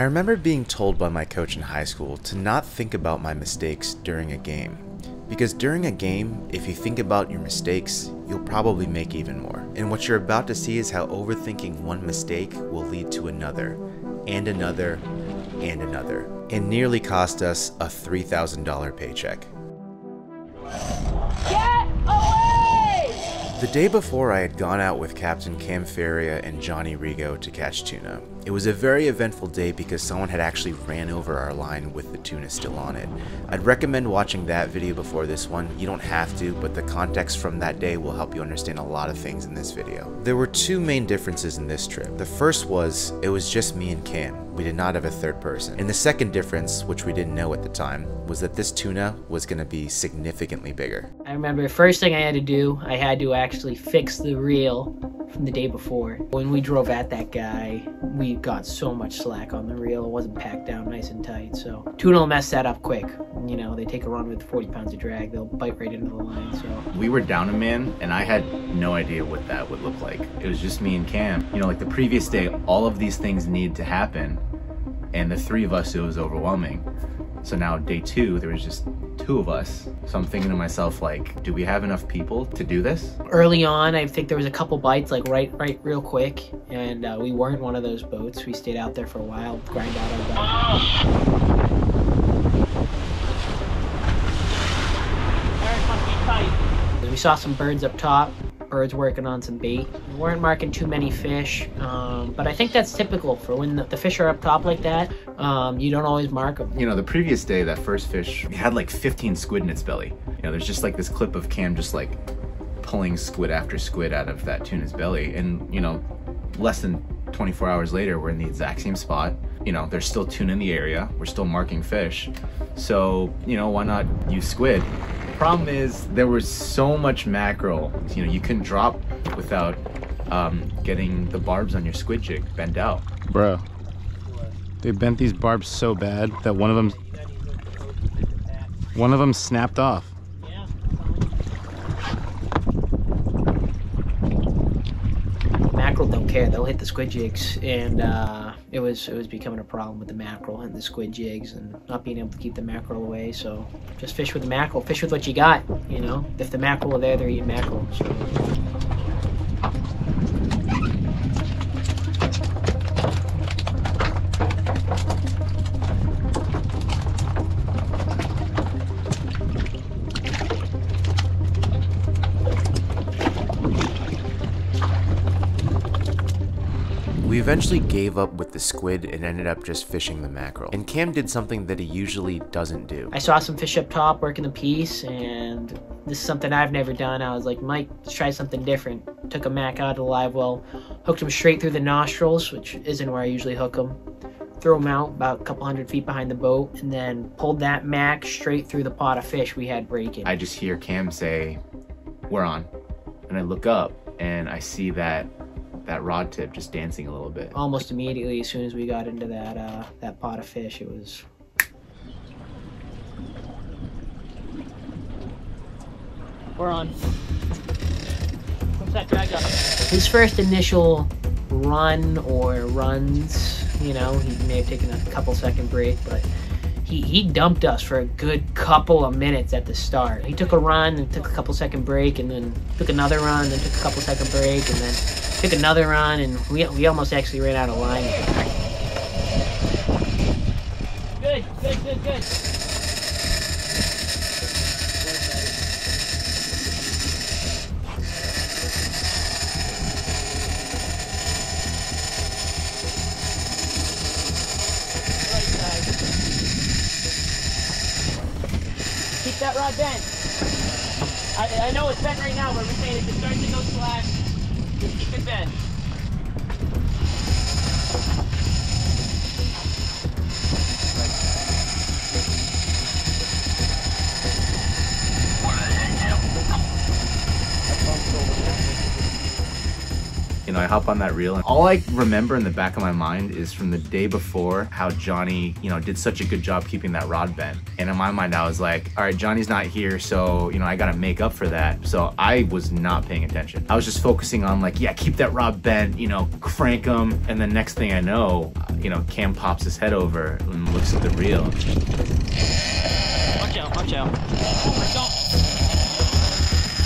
I remember being told by my coach in high school to not think about my mistakes during a game. Because during a game, if you think about your mistakes, you'll probably make even more. And what you're about to see is how overthinking one mistake will lead to another, and another, and another, and nearly cost us a $3,000 paycheck. Get away! The day before, I had gone out with Captain Cam Faria and Johnny Rigo to catch tuna. It was a very eventful day because someone had actually ran over our line with the tuna still on it. I'd recommend watching that video before this one. You don't have to, but the context from that day will help you understand a lot of things in this video. There were two main differences in this trip. The first was, it was just me and Cam. We did not have a third person. And the second difference, which we didn't know at the time, was that this tuna was going to be significantly bigger. I remember the first thing I had to do, I had to actually fix the reel from the day before. When we drove at that guy, we got so much slack on the reel. It wasn't packed down nice and tight. So tuna will mess that up quick. You know, they take a run with 40 pounds of drag. They'll bite right into the line. So we were down a man, and I had no idea what that would look like. It was just me and Cam. You know, like the previous day, all of these things need to happen, and the three of us, it was overwhelming. So now day two, there was just two of us. So I'm thinking to myself, like, do we have enough people to do this? Early on, I think there was a couple bites, like right, right, real quick, and uh, we weren't one of those boats. We stayed out there for a while, grind out our bite. We saw some birds up top birds working on some bait. We weren't marking too many fish, um, but I think that's typical for when the, the fish are up top like that. Um, you don't always mark them. You know, the previous day, that first fish had like 15 squid in its belly. You know, there's just like this clip of Cam just like pulling squid after squid out of that tuna's belly. And, you know, less than 24 hours later, we're in the exact same spot. You know, there's still tuna in the area. We're still marking fish. So, you know, why not use squid? Problem is there was so much mackerel. You know, you couldn't drop without um, getting the barbs on your squid jig bent out. Bro, they bent these barbs so bad that one of them, one of them snapped off. Mackerel don't care; they'll hit the squid jigs, and uh, it was it was becoming a problem with the mackerel and the squid jigs and not being able to keep the mackerel away. So just fish with the mackerel. Fish with what you got. You know, if the mackerel are there, they're eating mackerel. So. Eventually gave up with the squid and ended up just fishing the mackerel. And Cam did something that he usually doesn't do. I saw some fish up top working the piece, and this is something I've never done. I was like, Mike, let's try something different. Took a mac out of the live well, hooked him straight through the nostrils, which isn't where I usually hook them. Threw him out about a couple hundred feet behind the boat, and then pulled that mac straight through the pot of fish we had breaking. I just hear Cam say, We're on. And I look up and I see that that rod tip just dancing a little bit. Almost immediately, as soon as we got into that uh, that pot of fish, it was. We're on. What's that drag up? His first initial run or runs, you know, he may have taken a couple second break, but he, he dumped us for a good couple of minutes at the start. He took a run and took a couple second break and then took another run and took a couple second break and then took another run, and we, we almost actually ran out of line. On that reel, and all I remember in the back of my mind is from the day before how Johnny, you know, did such a good job keeping that rod bent. And in my mind, I was like, all right, Johnny's not here, so, you know, I gotta make up for that. So I was not paying attention. I was just focusing on, like, yeah, keep that rod bent, you know, crank them. And the next thing I know, you know, Cam pops his head over and looks at the reel. Watch out, watch out.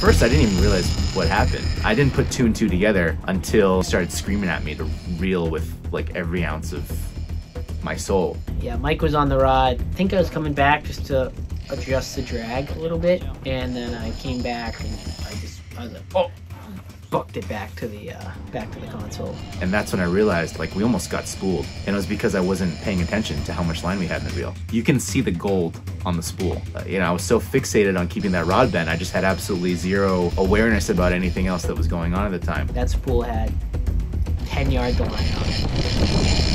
First, I didn't even realize what happened. I didn't put two and two together until he started screaming at me to reel with like every ounce of my soul. Yeah, Mike was on the rod. I think I was coming back just to adjust the drag a little bit, and then I came back and I just I was like, oh, bucked it back to the uh, back to the console. And that's when I realized like we almost got spooled. And it was because I wasn't paying attention to how much line we had in the reel. You can see the gold on the spool. Uh, you know, I was so fixated on keeping that rod bent, I just had absolutely zero awareness about anything else that was going on at the time. That spool had 10 yards of line on it.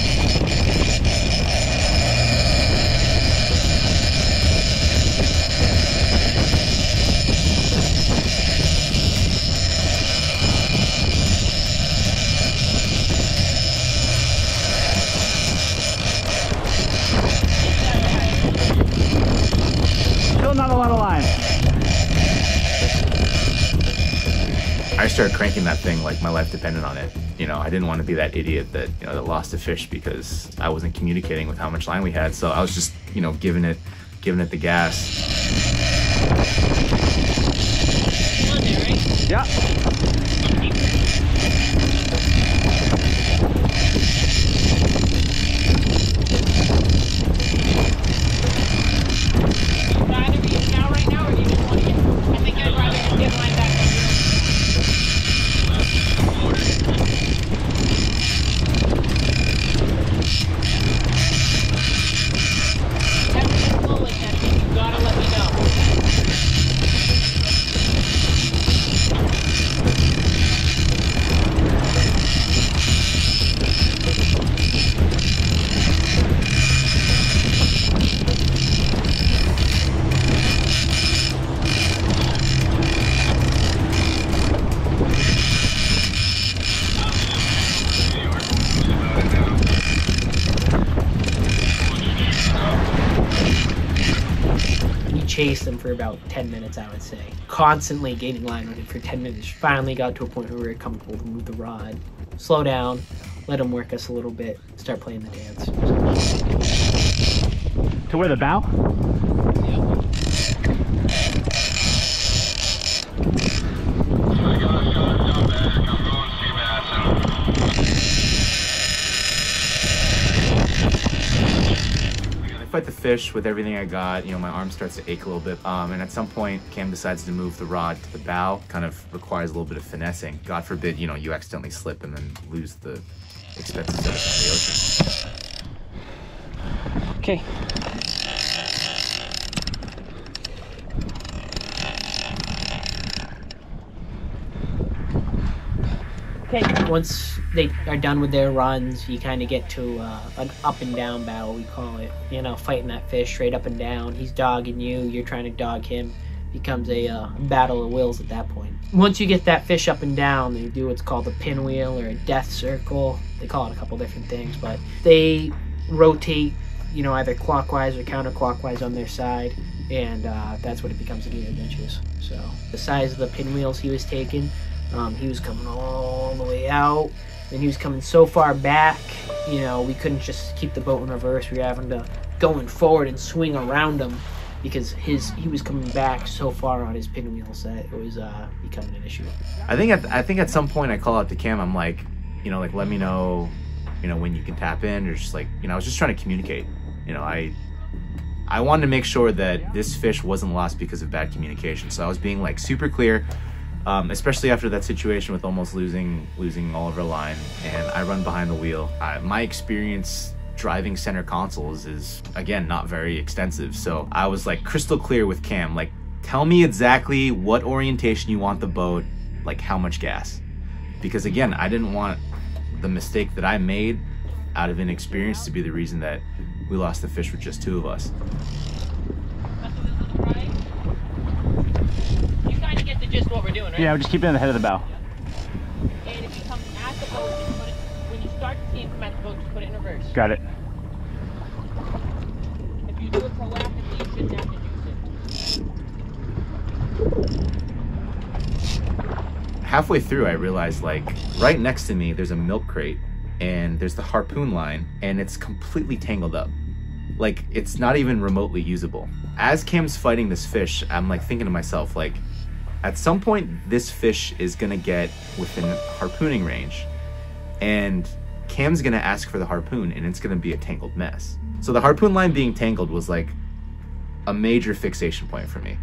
Cranking that thing like my life depended on it. You know, I didn't want to be that idiot that, you know, that lost a fish because I wasn't communicating with how much line we had. So I was just, you know, giving it giving it the gas. Come on there, right? Yeah. For about 10 minutes, I would say. Constantly gaining line on it for 10 minutes. Finally got to a point where we were comfortable to move the rod, slow down, let them work us a little bit, start playing the dance. To where the bow? I fight the fish with everything I got. You know, my arm starts to ache a little bit. Um, and at some point, Cam decides to move the rod to the bow. Kind of requires a little bit of finessing. God forbid, you know, you accidentally slip and then lose the expensive expenses of the ocean. Okay. Okay. Once they are done with their runs, you kind of get to uh, an up and down battle, we call it. You know, fighting that fish straight up and down. He's dogging you, you're trying to dog him. Becomes a uh, battle of wills at that point. Once you get that fish up and down, they do what's called a pinwheel or a death circle. They call it a couple different things, but they rotate, you know, either clockwise or counterclockwise on their side, and uh, that's what it becomes in eight inches. So the size of the pinwheels he was taking, um, he was coming all the way out, and he was coming so far back, you know, we couldn't just keep the boat in reverse. We were having to going forward and swing around him because his he was coming back so far on his pinwheels that it was uh, becoming an issue. I think at I think at some point I call out to Cam. I'm like, you know, like let me know, you know, when you can tap in, or just like, you know, I was just trying to communicate. You know, I I wanted to make sure that this fish wasn't lost because of bad communication. So I was being like super clear, um, especially after that situation with almost losing losing all of our line, and I run behind the wheel. I, my experience driving center consoles is again not very extensive, so I was like crystal clear with Cam, like tell me exactly what orientation you want the boat, like how much gas, because again I didn't want the mistake that I made out of inexperience to be the reason that we lost the fish with just two of us. You kind of get the gist of what we're doing, right? Yeah, we're just keeping it at the head of the bow. And if you come at the boat, just put it, when you start to see him come at the boat, just put it in reverse. Got it. If you do it proactively, you shouldn't have to juice it. halfway through i realized like right next to me there's a milk crate and there's the harpoon line and it's completely tangled up like it's not even remotely usable as cam's fighting this fish i'm like thinking to myself like at some point this fish is gonna get within harpooning range and cam's gonna ask for the harpoon and it's gonna be a tangled mess so the harpoon line being tangled was like a major fixation point for me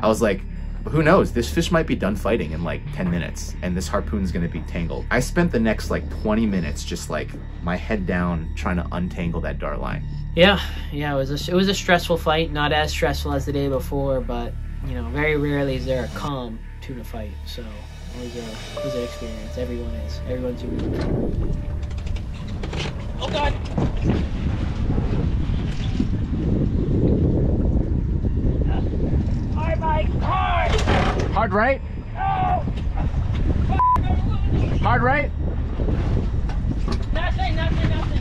i was like who knows? This fish might be done fighting in like 10 minutes and this harpoon's gonna be tangled. I spent the next like 20 minutes just like my head down trying to untangle that dart line. Yeah, yeah, it was a, it was a stressful fight. Not as stressful as the day before, but you know, very rarely is there a calm tuna fight. So it was a it was an experience. Everyone is. Everyone's unique. Oh god! Hard, Mike! Hard! Hard right? No! Hard right? Nothing, nothing, nothing.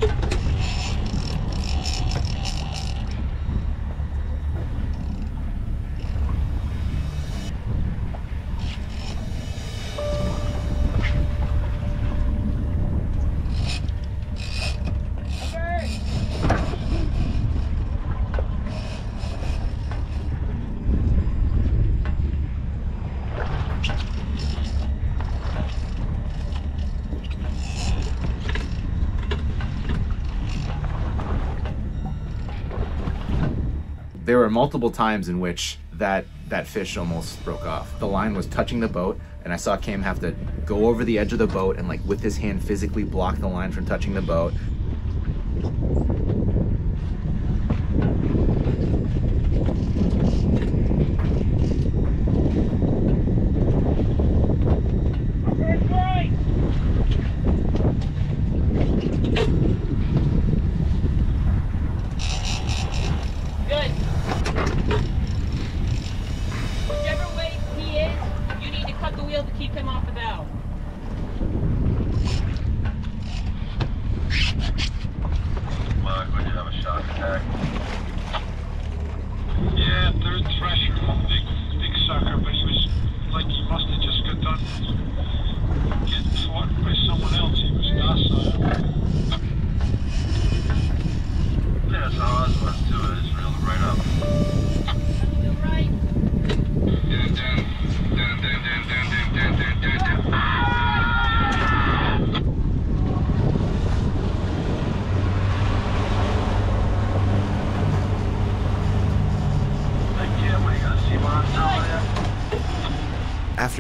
There were multiple times in which that that fish almost broke off. The line was touching the boat and I saw Cam have to go over the edge of the boat and like with his hand physically block the line from touching the boat.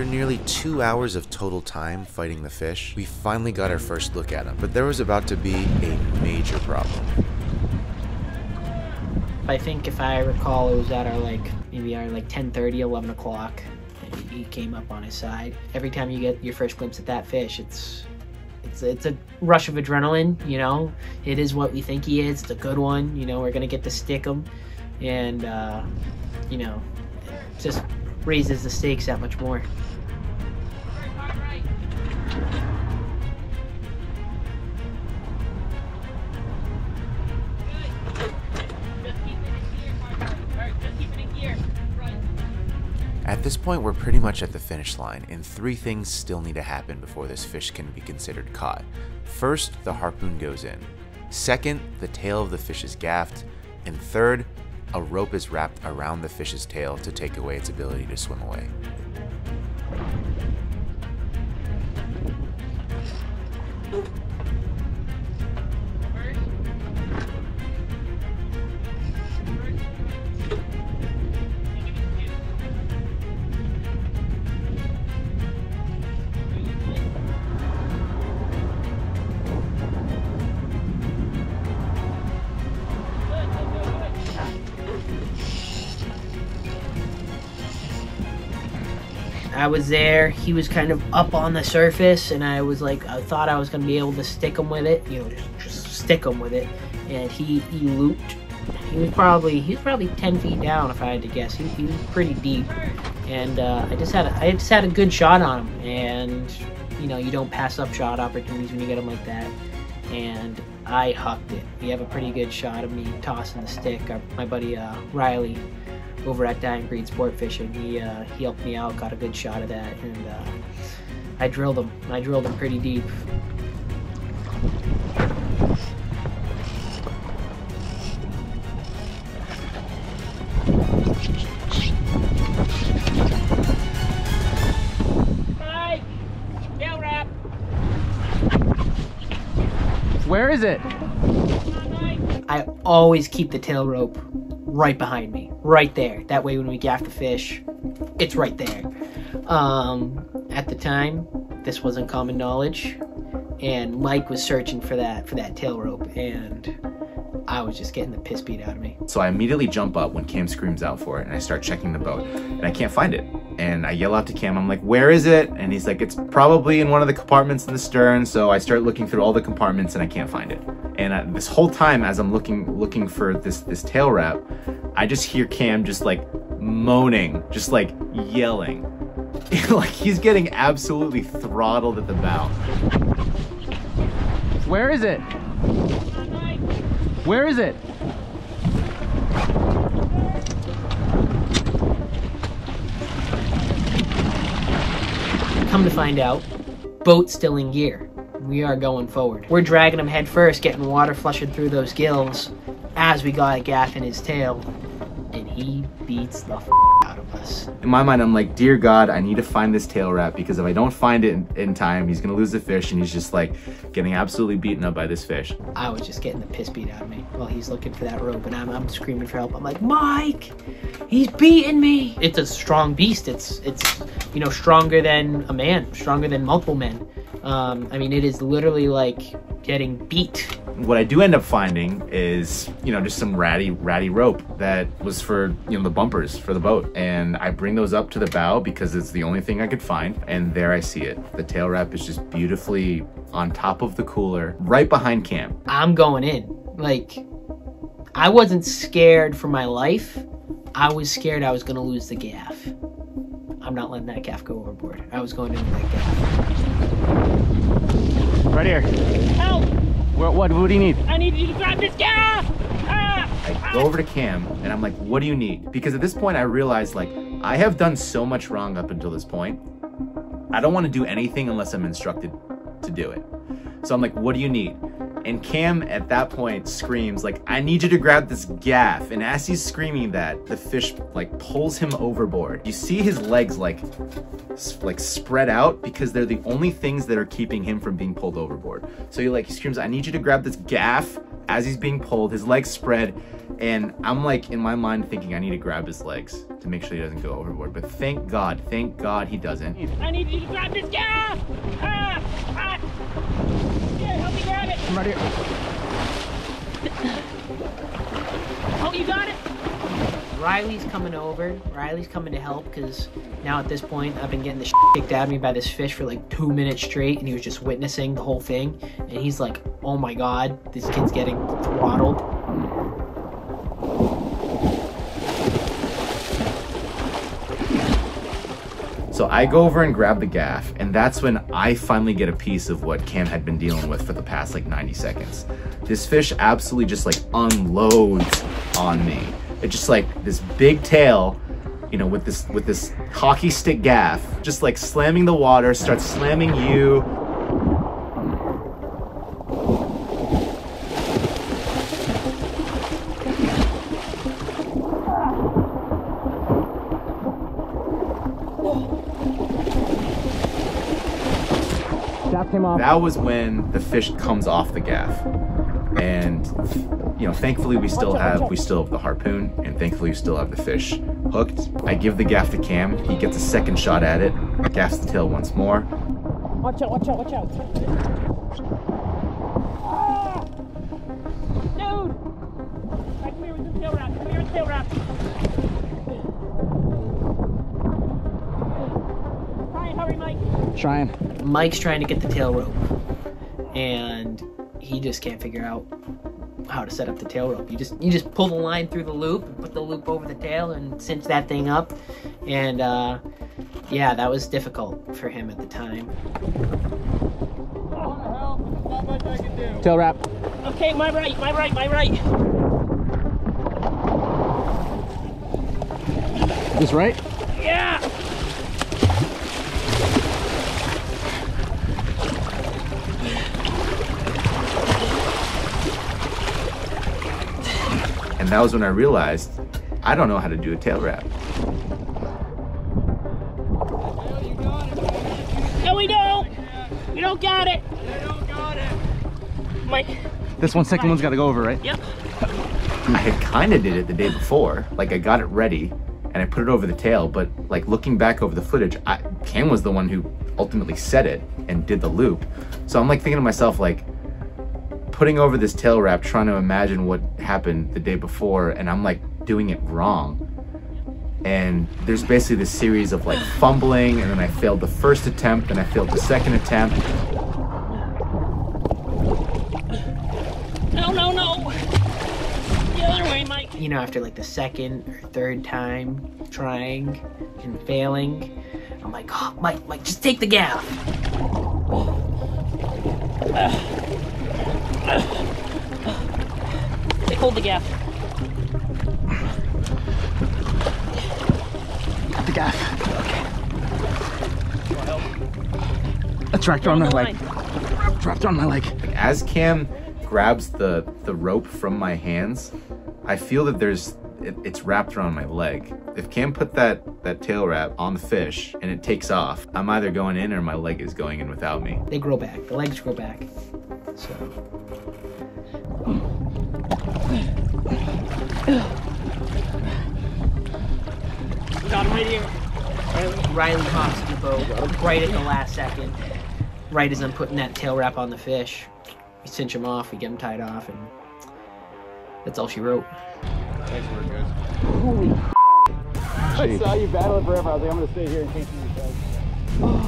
Nearly two hours of total time fighting the fish, we finally got our first look at him, but there was about to be a major problem. I think if I recall, it was at our like maybe our like 10:30, 11 o'clock. He came up on his side. Every time you get your first glimpse at that fish, it's it's it's a rush of adrenaline. You know, it is what we think he is. It's a good one. You know, we're gonna get to stick him, and uh, you know, just raises the stakes that much more. At this point, we're pretty much at the finish line, and three things still need to happen before this fish can be considered caught. First, the harpoon goes in. Second, the tail of the fish is gaffed. And third, a rope is wrapped around the fish's tail to take away its ability to swim away. Was there. He was kind of up on the surface, and I was like, I thought I was gonna be able to stick him with it. You know, just, just stick him with it. And he he looped. He was probably he was probably ten feet down, if I had to guess. He, he was pretty deep, and uh, I just had a, I just had a good shot on him, and you know, you don't pass up shot opportunities when you get them like that. And I hucked it. We have a pretty good shot of me tossing the stick. Our, my buddy uh, Reilly over at Dying Breed Sport Fishing, he, uh, he helped me out, got a good shot of that, and uh, I drilled him. I drilled him pretty deep. Mike! Tail wrap! Where is it? Come on, Mike! I always keep the tail rope right behind me, right there. That way, when we gaff the fish, it's right there. Um, at the time, this wasn't common knowledge, and Mike was searching for that for that tail rope, and I was just getting the piss beat out of me. So I immediately jump up when Cam screams out for it and I start checking the boat and I can't find it. And I yell out to Cam, I'm like, where is it? And he's like, it's probably in one of the compartments in the stern. So I start looking through all the compartments and I can't find it. And uh, this whole time as I'm looking looking for this this tail wrap, I just hear Cam just like moaning, just like yelling. like he's getting absolutely throttled at the bow. Where is it? Come on, Mike! Where is it? Come to find out, boat still in gear. We are going forward. We're dragging him head first, getting water flushing through those gills as we got a gaff in his tail, and he beats the f- out of us. In my mind, I'm like, dear God, I need to find this tail wrap because if I don't find it in, in time, he's gonna lose the fish and he's just like getting absolutely beaten up by this fish. I was just getting the piss beat out of me while he's looking for that rope, and I'm, I'm screaming for help. I'm like, Mike, he's beating me. It's a strong beast. It's it's you know stronger than a man, stronger than multiple men. Um, I mean, it is literally like getting beat. What I do end up finding is, you know, just some ratty, ratty rope that was for, you know, the bumpers for the boat. And I bring those up to the bow because it's the only thing I could find. And there I see it. The tail wrap is just beautifully on top of the cooler, right behind Cam. I'm going in. Like, I wasn't scared for my life. I was scared I was going to lose the gaff. I'm not letting that gaff go overboard. I was going into that gaff. Right here. Help! Where, what? What do you need? I need you to grab this gaff! Ah! I go over to Cam and I'm like, what do you need? Because at this point I realized like I have done so much wrong up until this point. I don't want to do anything unless I'm instructed to do it. So I'm like, what do you need? And Cam at that point screams like, I need you to grab this gaff. And as he's screaming that, the fish like pulls him overboard. You see his legs like like spread out because they're the only things that are keeping him from being pulled overboard. So he like he screams, I need you to grab this gaff as he's being pulled, his legs spread, and I'm like in my mind thinking I need to grab his legs to make sure he doesn't go overboard. But thank God, thank God he doesn't. I need you to grab this gaff! Ah! Ah! Here, help me grab it! I'm right here. Oh, you got it? Reilly's coming over. Reilly's coming to help because now at this point I've been getting the shit kicked out of me by this fish for like two minutes straight, and he was just witnessing the whole thing. And he's like, "Oh my god, this kid's getting throttled." So I go over and grab the gaff, and that's when I finally get a piece of what Cam had been dealing with for the past like 90 seconds. This fish absolutely just like unloads on me. It's just like this big tail, you know, with this with this hockey stick gaff, just like slamming the water, starts slamming you. That was when the fish comes off the gaff. And you know, thankfully we still have we still have the harpoon and thankfully we still have the fish hooked. I give the gaff to Cam, he gets a second shot at it, gaffs the tail once more. Watch out, watch out, watch out. Ah! Dude! Right, come here with the tail wrap. Come here with the tail wrap. Try and hurry, Mike. Trying. Mike's trying to get the tail rope, and he just can't figure out how to set up the tail rope. You just you just pull the line through the loop, and put the loop over the tail, and cinch that thing up. And uh, yeah, that was difficult for him at the time. Tail wrap. Okay, my right, my right, my right. This right? Yeah. And that was when I realized I don't know how to do a tail wrap. No, we don't. We don't got it. Mike. This one, second one's got to go over, right? Yep. I had kind of did it the day before. Like I got it ready and I put it over the tail, but like looking back over the footage, I, Cam was the one who ultimately set it and did the loop. So I'm like thinking to myself, like putting over this tail wrap, trying to imagine what happened the day before, and I'm like doing it wrong. And there's basically this series of like fumbling, and then I failed the first attempt, and I failed the second attempt. No, no, no. The other way, Mike. You know, after like the second or third time trying and failing, I'm like, oh, Mike, Mike, just take the gaff. Hey, hold the gaff. Got the gaff. A tractor on my leg. Tractor on my leg. as Cam grabs the the rope from my hands, I feel that there's it, it's wrapped around my leg. If Cam put that that tail wrap on the fish and it takes off, I'm either going in or my leg is going in without me. They grow back. The legs grow back. So. Right here. Reilly hops the boat right at the last second. Right as I'm putting that tail wrap on the fish. We cinch him off, we get him tied off, and that's all she wrote. I saw you battling forever. I was like, I'm gonna stay here in case you guys.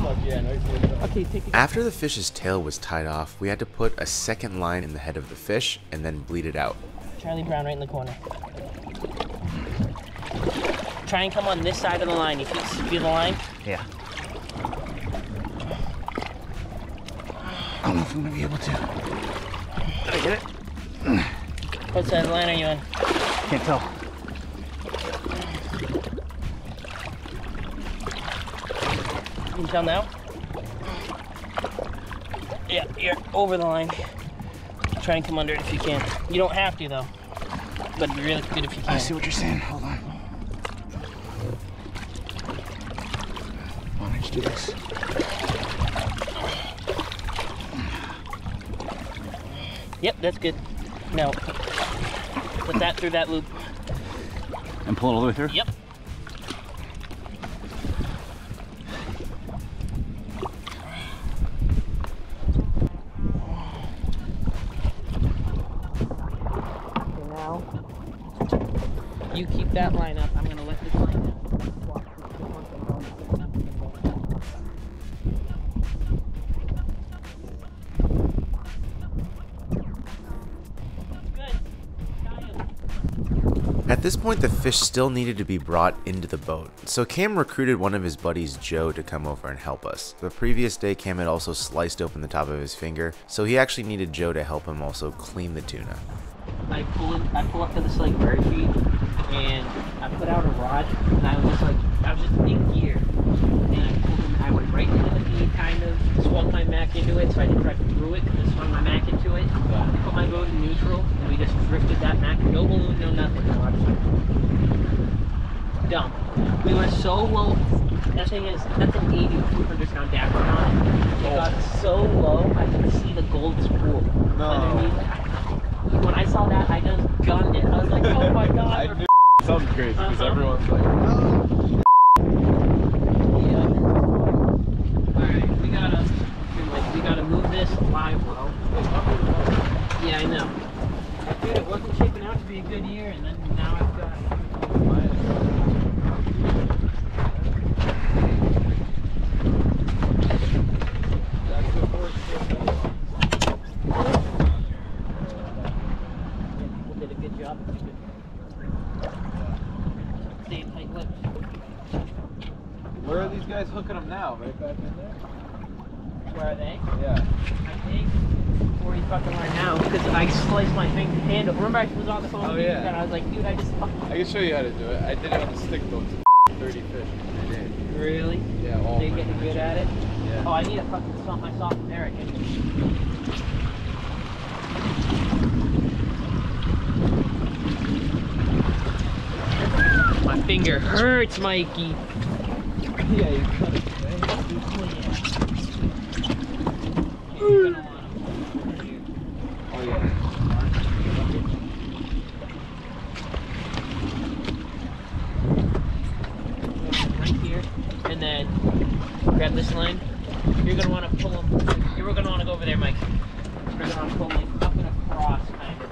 Fuck yeah, nice work. Okay, take it. After the fish's tail was tied off, we had to put a second line in the head of the fish and then bleed it out. Charlie Brown right in the corner. Try and come on this side of the line. You can feel the line? Yeah. I don't know if I'm gonna be able to. Did I get it? What side of the line are you on? Can't tell. You can tell now? Yeah, you're over the line. Try and come under it if you can. You don't have to though. But it'd be really good if you can. I can. see what you're saying. Hold on. Why don't you do this? Yep, that's good. Now, put that through that loop. And pull it all the way through? Yep. Okay, now you keep that line At this point, the fish still needed to be brought into the boat, so Cam recruited one of his buddies, Joe, to come over and help us. The previous day, Cam had also sliced open the top of his finger, so he actually needed Joe to help him also clean the tuna. I pull in, I pull up to this like bird feed, and I put out a rod, and I was just like, I was just in gear, and I pulled in, I went right into the feed, kind of swung my mac into it, so I didn't drive through it, because I swung my mac into it, I put my boat in neutral, and we just drifted that mac, no balloon, no nothing, no water. Dumb. We were so low. That thing is, that's an 80 200 pound dapper on it. It got so low, I could see the gold spool underneath. I- when I saw that, I just gunned it. I was like, oh my god. we're Something crazy because Uh-huh. everyone's like, Yeah. Alright, we gotta like we gotta move this live well. Yeah, I know. Dude, it wasn't shaping out to be a good year and then now I've got People did a good job. Stay tight lipped. Where are these guys hooking them now? Right back in there? Where are they? Yeah. I think. Where he's fucking right now. Because I sliced my finger handle. Remember I was on the phone Oh, with yeah. and I was like, dude, I just fucking. I can show you how to do it. I did it on the stick boat. 30 fish. I did. Really? Yeah, all you're getting good at it? Yeah. Oh, I need a fucking salt my from Eric. My finger hurts, Mikey. Yeah, you cut it. You're gonna want 'em. Oh, yeah. right here, and then grab this line. You're gonna want to pull them. You're gonna want to go over there, Mike. You're gonna want to pull them up and across, kind of.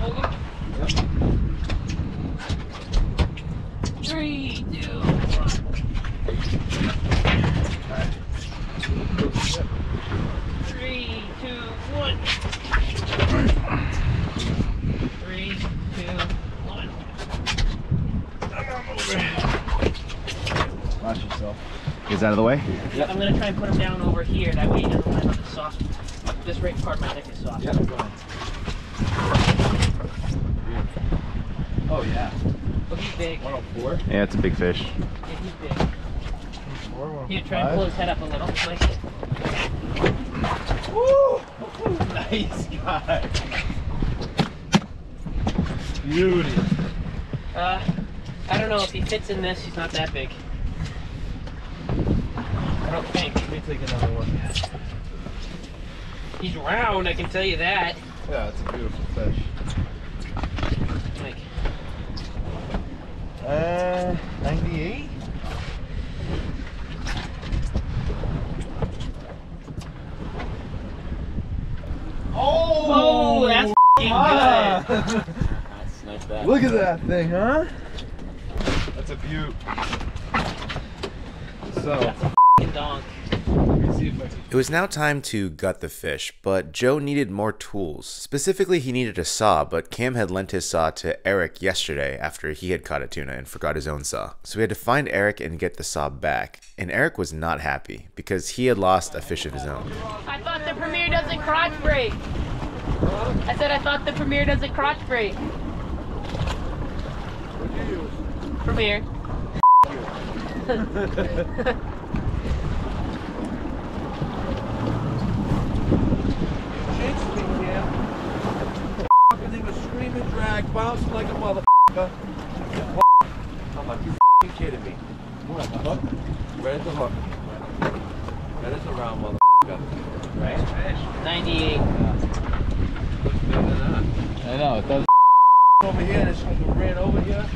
Hold 'em. Three, two, one. Three, two, one. Three, two, one. Watch yourself. Gets out of the way. I'm gonna try and put him down over here. That way he doesn't land on the soft. This right part of my neck is soft. Yeah, go ahead. Oh, yeah. Look, he's big. 104. Yeah, it's a big fish. Yeah, he's big. Here, try and pull his head up a little. Like, Woo! Nice guy. Beauty. uh, I don't know if he fits in this. He's not that big. I don't think. Let me take another one. He's round. I can tell you that. Yeah, it's a beautiful fish. Like, Uh, 98? oh, that's f***ing good. That's nice bad. Look at that thing, huh? That's a beaut. So, F***ing donk. let me see if I can. It was now time to gut the fish, but Joe needed more tools. Specifically, he needed a saw, but Cam had lent his saw to Eric yesterday after he had caught a tuna and forgot his own saw. So we had to find Eric and get the saw back. And Eric was not happy because he had lost a fish of his own. I thought the premiere doesn't crotch break. I said I thought the premiere doesn't crotch break. Premiere. Fucking thing was drag, bouncing like a motherfucker. I'm like, you fucking kidding me. What, the hook? Right at the hook. That is a round motherfucker. Right? Fish. 98. I know, it does. Over here, this one ran over here.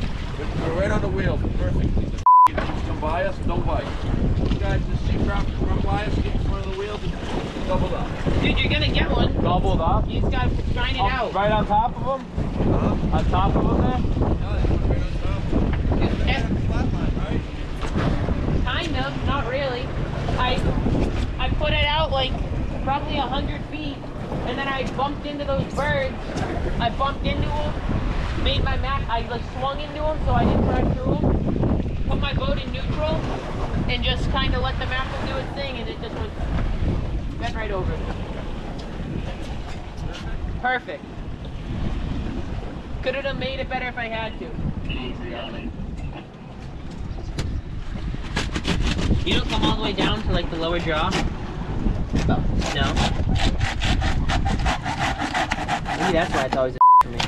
We're right on the wheel, perfectly. The things come by us, no bite. These guys just see crap run by us, get in front of the wheels, and doubled up. Dude, you're gonna get one. Doubled up? You just gotta shine it out. Right on top of them? Huh? On top of them there? Yeah, right on top. F- Flatline, right? Kind of, not really. I I put it out like probably a hundred feet, and then I bumped into those birds. I bumped into them, made my map. I like swung into them, so I didn't drive through them. Put my boat in neutral, and just kind of let the map do its thing, and it just went went right over. Perfect. Could have made it better if I had to. You don't come all the way down to like the lower jaw? No. Maybe that's why it's always a for me.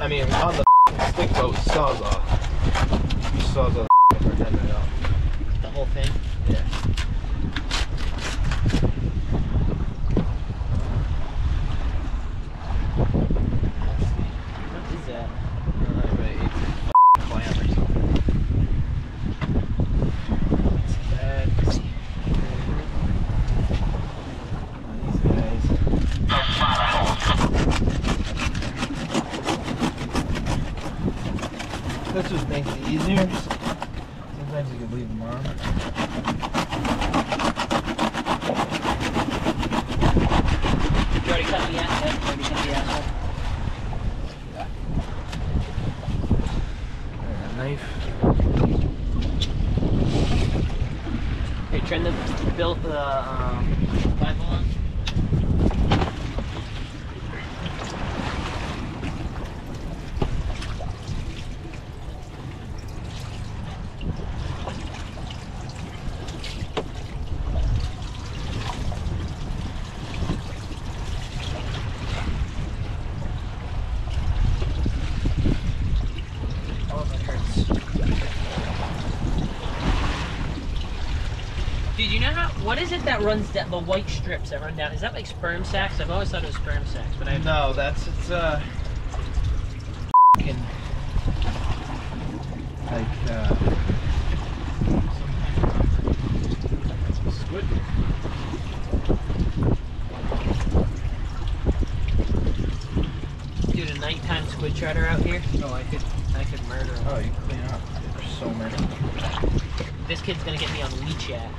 I mean, on the stick boat, sawzall. You sawzall our head right off. The whole thing. Yeah. What is that? This just makes it easier. Sometimes you can leave them on. turn the built the um, Bible on? Oh, that hurts. Dude, you know how? What is it that runs down the white strips that run down? Is that like sperm sacs? I've always thought it was sperm sacs, but I No, that's it's uh fucking like uh squid. dude a nighttime squid charter out here. Oh, I could, I could murder him. Oh, you clean up. There's so many. This kid's gonna get me on WeChat.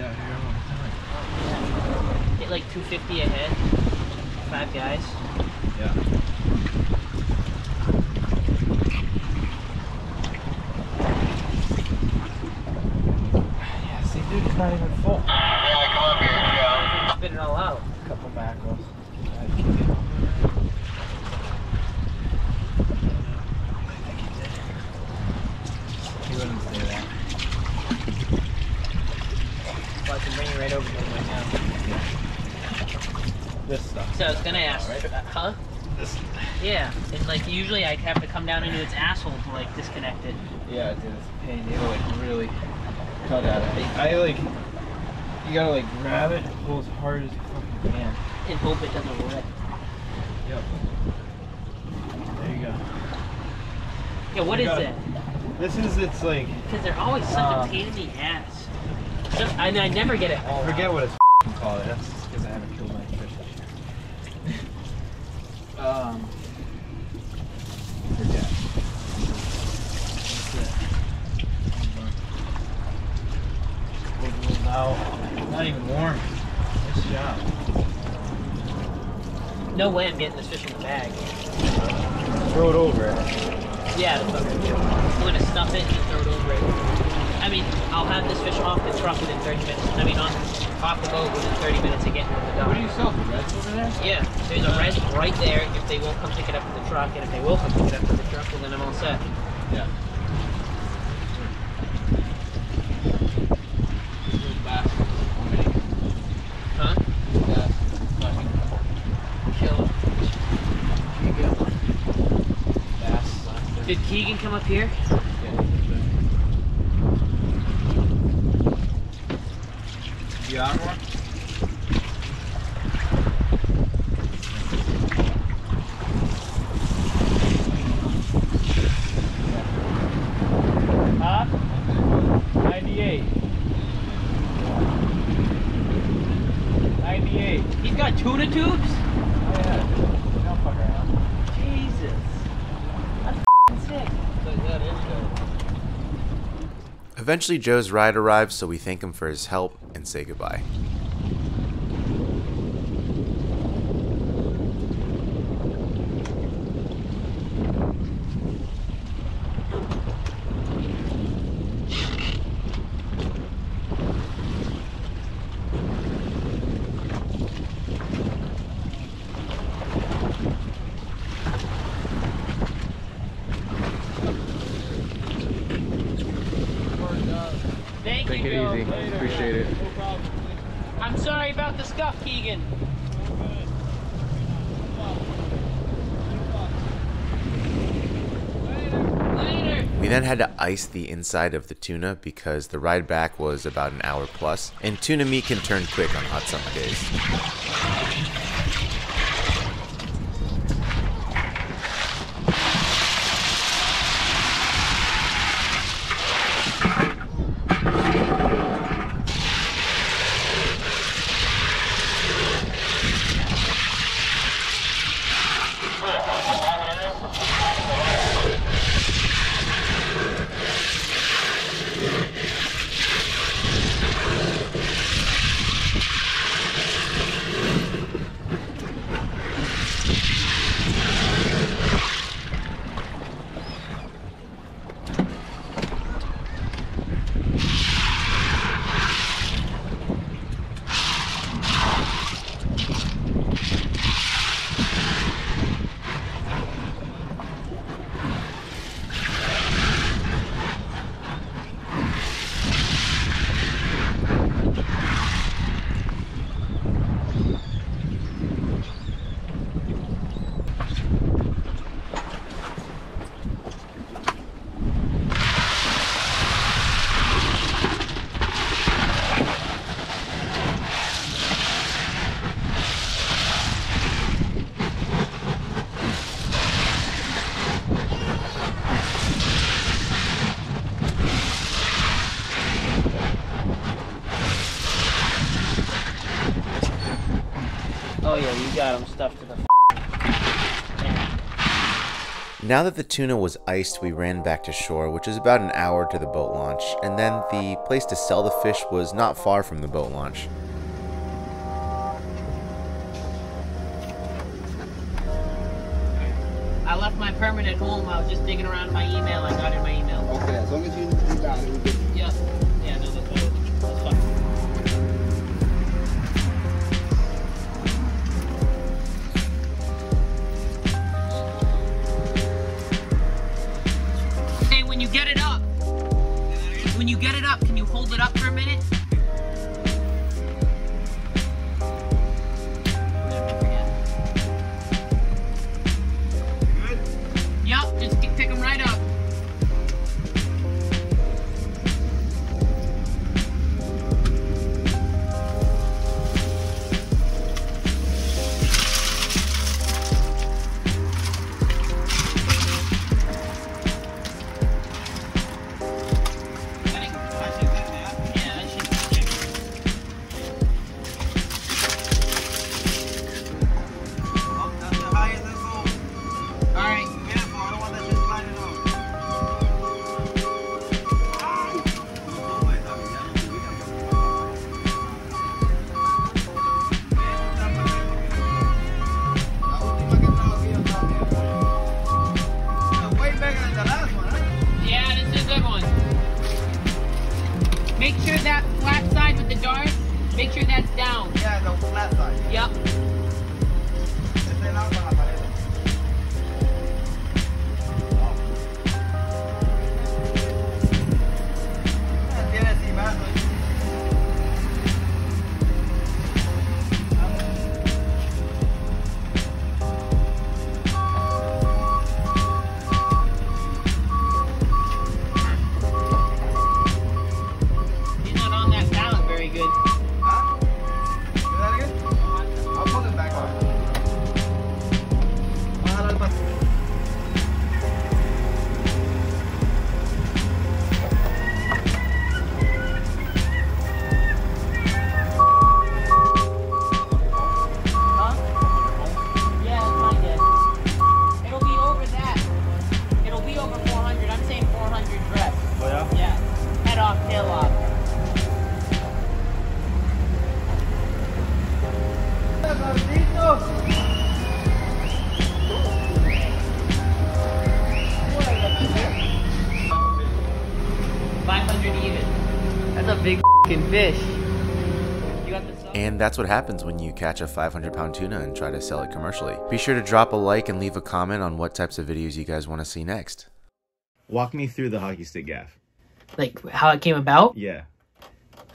We'll out here all the time. Get like 250 a head. Five guys. Yeah. Yeah, see, dude, it's not even full. Spit it all out. couple macros. He wouldn't say that. Well, I can bring you right over there right now. This stuff. So I was gonna ask, Right. uh, huh? This. Yeah, and like usually I have to come down into its asshole to like disconnect it. Yeah, dude, it's a pain. You gotta like really cut at it. I, I like. You gotta like grab it and pull as hard as you fucking can. And hope it doesn't rip. Yep. There you go. Yeah, what You is it. This is it's like Because they're always such Uh, a pain in the ass. So, and I never get it all I forget out. what it's called just because I haven't killed my fish this year. um. Forget. That's it. Now, not even warm. Nice job. No way I'm getting this fish in the bag. Throw it over it. Yeah, that's what I'm gonna do. I'm gonna stuff it and throw it over it. I mean, I'll have this fish off the truck within 30 minutes. I mean, on off the boat within 30 minutes of getting to the dock. What do you sell? The reds over there? Yeah, there's a res right there if they won't come pick it up to the truck, and if they will come pick it up to the truck, well then I'm all set. Yeah. Huh? Kill. Did Keegan come up here? You on one? Huh? 98. 98. He's got tuna tubes? Oh yeah. Don't fuck around. Jesus. That's f***ing sick. Eventually, Joe's ride arrives, so we thank him for his help and say goodbye. Thank Take you, it Bill. easy. Appreciate it. I'm sorry about the scuff, Keegan. Later. We then had to the inside of the tuna because the ride back was about an hour plus, and tuna meat can turn quick on hot summer days. Now that the tuna was iced, we ran back to shore, which is about an hour to the boat launch, and then the place to sell the fish was not far from the boat launch. I left my permit at home. I was just digging around my email. I got in my email. Okay, as long as you, you got it, get it up, when you get it up, can you hold it up for a minute? That's what happens when you catch a 500 pound tuna and try to sell it commercially. Be sure to drop a like and leave a comment on what types of videos you guys want to see next. Walk me through the hockey stick gaff. like how it came about. Yeah.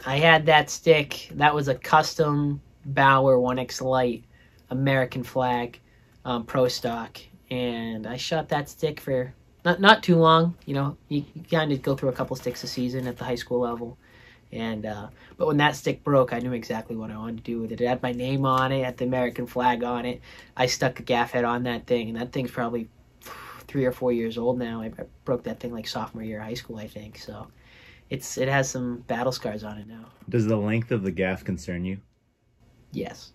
I had that stick. That was a custom Bauer 1X Light American flag um, pro stock, and I shot that stick for not not too long. You know, you, you kind of go through a couple sticks a season at the high school level, and uh, but when that stick broke, I knew exactly what I wanted to do with it. It had my name on it, had the American flag on it. I stuck a gaff head on that thing, and that thing's probably three or four years old now. I, I broke that thing like sophomore year of high school, I think. So it's it has some battle scars on it now. Does the length of the gaff concern you? Yes.